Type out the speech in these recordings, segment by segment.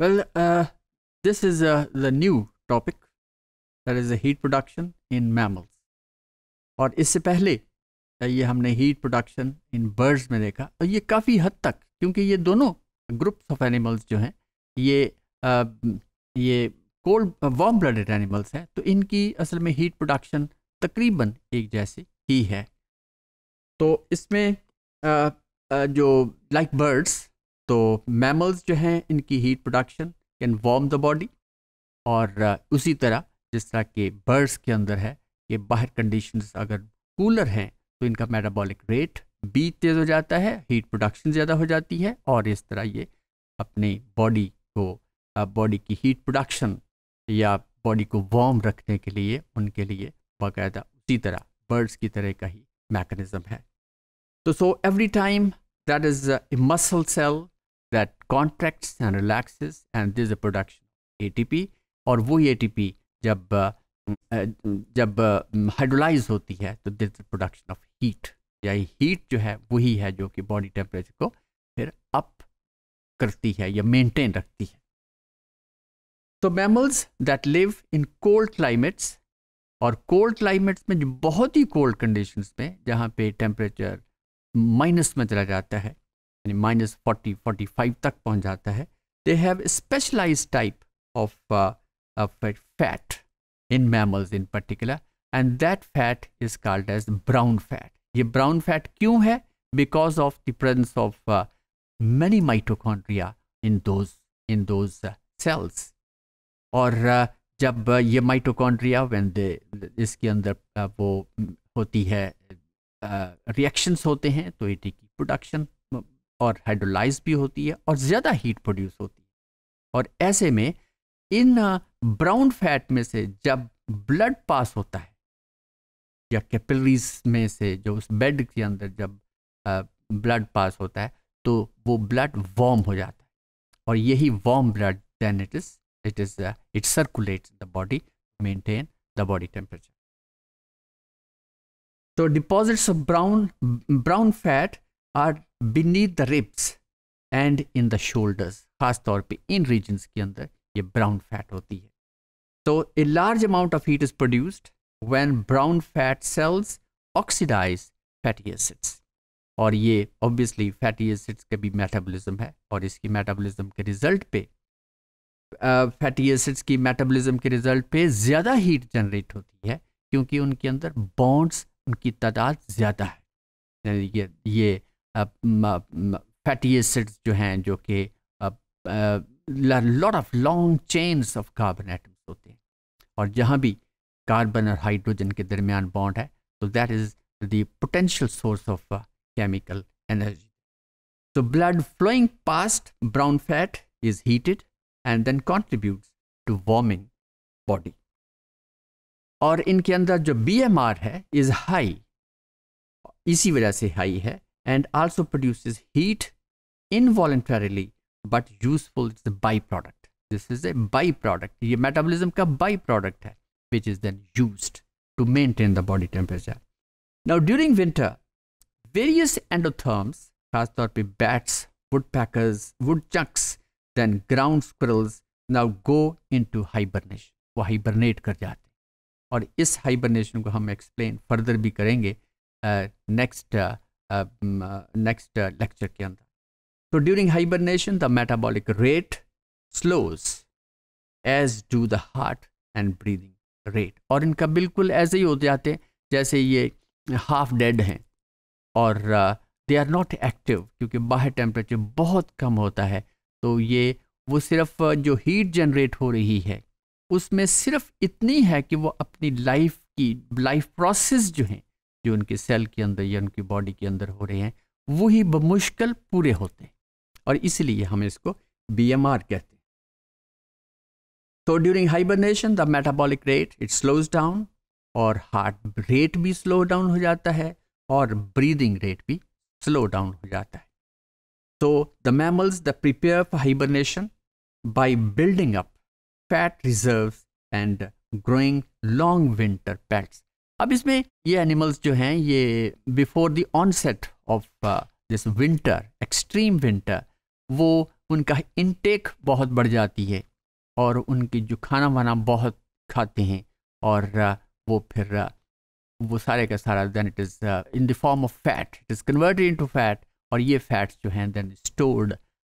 Well, uh, this is uh, the new topic that is the heat production in mammals. और इससे पहले uh, ये हमने heat production in birds में देखा और ये काफ़ी हद तक क्योंकि ये दोनों ग्रुप्स ऑफ़ एनिमल्स जो हैं ये आ, uh, ये कोल्ड वार्म ब्लडेड एनिमल्स हैं तो इनकी असल में हीट प्रोडक्शन तकरीबन एक जैसी ही है तो इसमें आ, uh, आ, जो लाइक like बर्ड्स तो मैमल्स जो हैं, इनकी heat production can warm the body और उसी तरह जिस तरह के बर्ड्स के अंदर है कि बाहर कंडीशंस अगर कूलर हैं तो इनका मेटाबॉलिक रेट भी तेज़ हो जाता है हीट प्रोडक्शन ज़्यादा हो जाती है और इस तरह ये अपनी बॉडी को बॉडी की हीट प्रोडक्शन या बॉडी को वार्म रखने के लिए, उनके लिए बाकायदा उसी तरह बर्ड्स की तरह का ही मैकेनिज़्म है। तो so every time that is a muscle cell that contracts and relaxes and this is a production ATP और वही ATP जब जब हाइड्रोलाइज होती है तो दिस प्रोडक्शन ऑफ़ हीट या हीट जो है, वही है जो कि बॉडी टेम्परेचर को फिर अप करती है या मेंटेन रखती है। तो mammals that live in cold climates और कोल्ड क्लाइमेट्स में जो बहुत ही कोल्ड कंडीशंस में, जहाँ पे टेम्परेचर माइनस में चला जाता है यानी माइनस फोर्टी फोर्टी फाइव तक पहुँच जाता है। They have specialise type of fat in mammals in particular and that fat is called as brown fat ये ब्राउन फैट क्यों है? Because of the presence of many mitochondria in those in those cells और uh, जब ये mitochondria when they इसके अंदर uh, वो होती है रिएक्शंस uh, होते हैं तो एटी की प्रोडक्शन और हाइड्रोलाइज भी होती है और ज़्यादा हीट प्रोड्यूस होती है। और ऐसे में इन ब्राउन फैट में से जब ब्लड पास होता है, या कैपिलरीज में से जो उस बेड के अंदर जब ब्लड पास होता है तो वो ब्लड वार्म हो जाता है। और यही warm blood then it is it is it circulates the body maintain the body temperature तो deposits of brown brown fat are beneath the ribs and in the shoulders खास तौर पे इन रीजन्स के अंदर ये ब्राउन फैट होती है। तो a large amount of heat is produced when brown fat cells oxidise fatty acids और ये ऑब्वियसली फैटी एसिड्स का भी मेटाबॉलिज्म है और इसकी मेटाबॉलिज्म के रिज़ल्ट पे फैटी एसिड्स की मेटाबॉलिज्म के रिज़ल्ट पे ज़्यादा हीट जनरेट होती है क्योंकि उनके अंदर बॉन्ड्स उनकी तादाद ज़्यादा है। ये ये फैटी एसिड्स जो हैं, जो कि lot of long chains of carbon atoms होते हैं। और जहाँ भी कार्बन और हाइड्रोजन के दरमियान बॉन्ड है तो that is the potential source of chemical energy तो blood flowing past brown fat is heated and then contributes to warming body और इनके अंदर जो बी एम आर है इज़ हाई इसी वजह से हाई है। and also produces heat involuntarily but useful it's a byproduct this is a byproduct ये metabolism का byproduct है which is then used to maintain the body temperature now during winter various endotherms खास तौर पे bats woodpeckers woodchucks then ground squirrels now go into hibernation वो hibernate कर जाते हैं और इस hibernation को हम explain further भी करेंगे uh, next uh, next lecture के अंदर। तो during hibernation the metabolic rate slows as do the heart and breathing rate और इनका बिल्कुल ऐसे ही हो जाते हैं, जैसे ये हाफ़ डेड हैं। और दे आर नॉट एक्टिव क्योंकि बाहर टेम्परेचर बहुत कम होता है। तो ये, वो सिर्फ़ जो हीट जनरेट हो रही है, उसमें सिर्फ़ इतनी है कि वो अपनी लाइफ की लाइफ प्रोसेस जो हैं जो उनके सेल के अंदर या उनकी बॉडी के अंदर हो रहे हैं वही बमुश्किल पूरे होते हैं। और इसलिए हम इसको बी एम आर कहते हैं। तो during hibernation the metabolic rate it slows down और हार्ट रेट भी स्लो डाउन हो जाता है और ब्रीदिंग रेट भी स्लो डाउन हो जाता है। तो the mammals the prepare for hibernation by building up fat reserve and growing long winter pats अब इसमें ये एनिमल्स जो हैं, ये before the onset of this winter extreme winter वो उनका इनटेक बहुत बढ़ जाती है और उनकी जो खाना वाना बहुत खाते हैं और वो फिर वो सारे का सारा then it is in the form of fat it is converted into fat और ये फैट्स जो हैं देन स्टोर्ड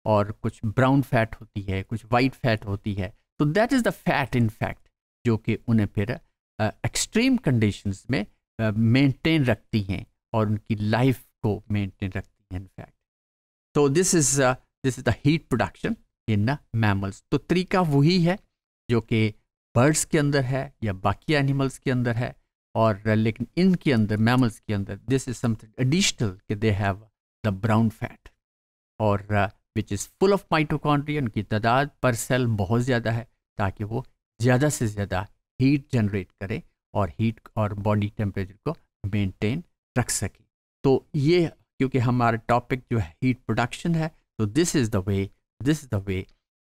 और कुछ ब्राउन फैट होती है, कुछ वाइट फैट होती है। तो that is the fat in fact जो कि उन्हें फिर एक्सट्रीम uh, कंडीशंस में मेंटेन uh, रखती हैं और उनकी लाइफ को मेंटेन रखती हैं इनफैक्ट तो this is this is the heat production in mammals तो तरीका वही है जो कि बर्ड्स के अंदर है या बाकी एनिमल्स के अंदर है और लेकिन इनके अंदर मैमल्स के अंदर दिस इज़ समथिंग एडिशनल कि they have the brown fat और which is full of mitochondria उनकी तादाद पर सेल बहुत ज़्यादा है ताकि वो ज़्यादा से ज़्यादा हीट जनरेट करे और हीट और बॉडी टेम्परेचर को मेंटेन रख सके। तो ये क्योंकि हमारा टॉपिक जो है हीट प्रोडक्शन है तो this is the way this is the way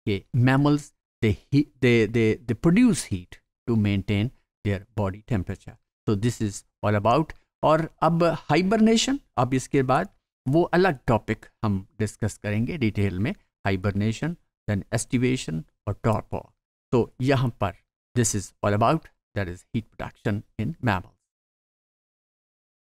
कि mammals they, they, they produce heat to maintain their body temperature. So this is all about और अब हाइबरनेशन अब इसके बाद वो अलग टॉपिक हम डिस्कस करेंगे डिटेल में। हाइबरनेशन देन एस्टिवेशन और टॉर्पो तो यहाँ पर this is all about, that is heat production in mammals.